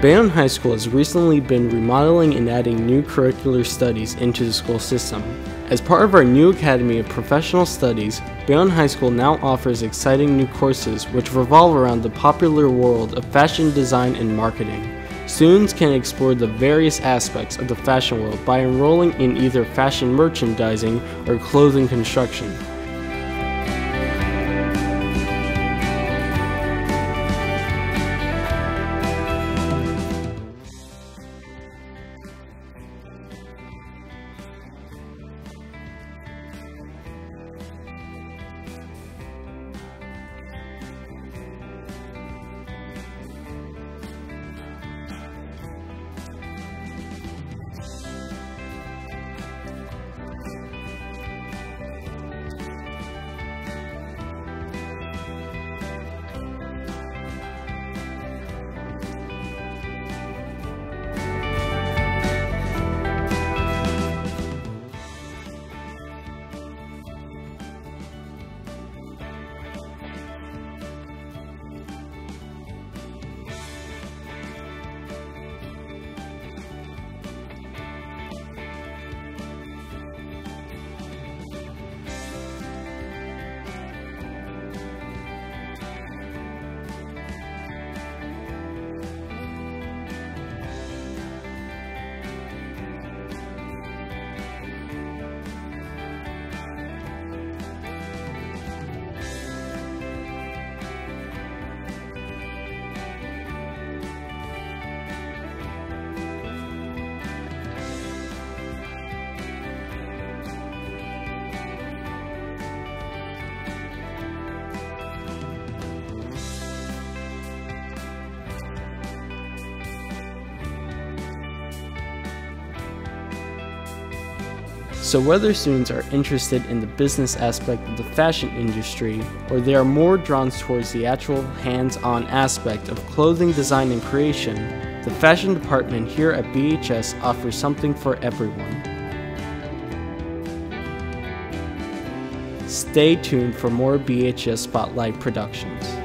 Bayonne High School has recently been remodeling and adding new curricular studies into the school system. As part of our new Academy of Professional Studies, Bayonne High School now offers exciting new courses which revolve around the popular world of fashion design and marketing. Students can explore the various aspects of the fashion world by enrolling in either fashion merchandising or clothing construction. So, whether students are interested in the business aspect of the fashion industry or they are more drawn towards the actual hands on aspect of clothing design and creation, the fashion department here at BHS offers something for everyone. Stay tuned for more BHS Spotlight productions.